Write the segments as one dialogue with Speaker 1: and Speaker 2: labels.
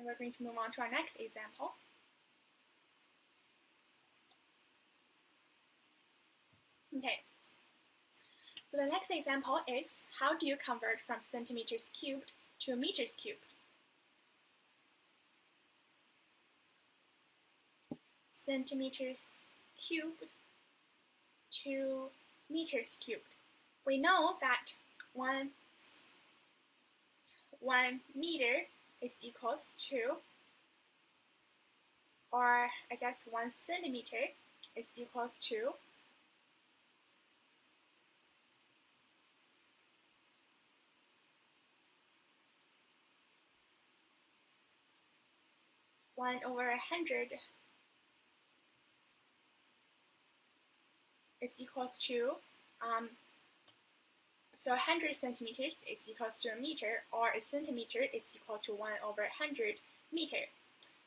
Speaker 1: And we're going to move on to our next example. Okay. So the next example is how do you convert from centimeters cubed to meters cubed? Centimeters cubed to meters cubed. We know that one, one meter is equals to, or I guess one centimeter is equals to one over a hundred is equals to um, so 100 centimeters is equal to a meter, or a centimeter is equal to 1 over 100 meter.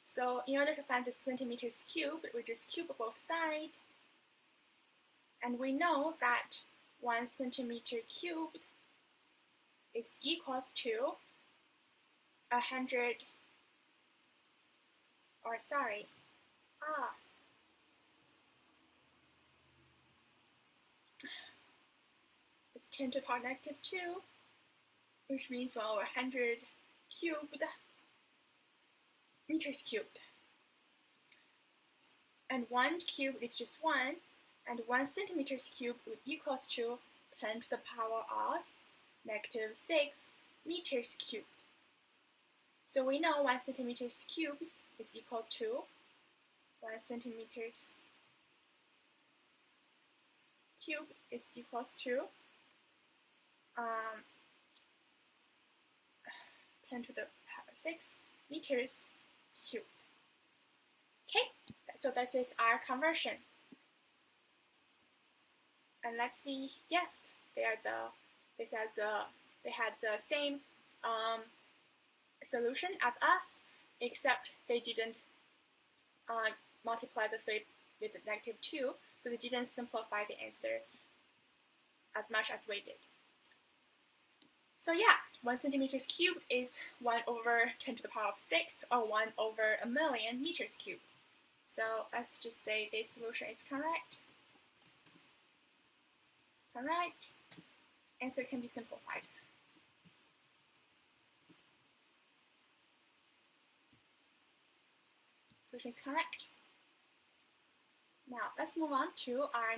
Speaker 1: So in order to find the centimeters cubed, we just cube both sides. And we know that 1 centimeter cubed is equals to 100, or sorry, ah, is 10 to the power negative 2, which means 1 over 100 cubed meters cubed. And 1 cube is just 1, and 1 centimeters cubed would equals to 10 to the power of negative 6 meters cubed. So we know 1 centimeters cubed is equal to 1 centimeters cubed is equals to um, 10 to the power 6 meters cubed. Okay, so this is our conversion. And let's see, yes, they are the, they had the, they had the same um, solution as us, except they didn't uh, multiply the 3 with the negative 2, so they didn't simplify the answer as much as we did. So yeah, 1 centimeters cubed is 1 over 10 to the power of 6, or 1 over a million meters cubed. So let's just say this solution is correct. Correct. Answer can be simplified. Solution is correct. Now let's move on to our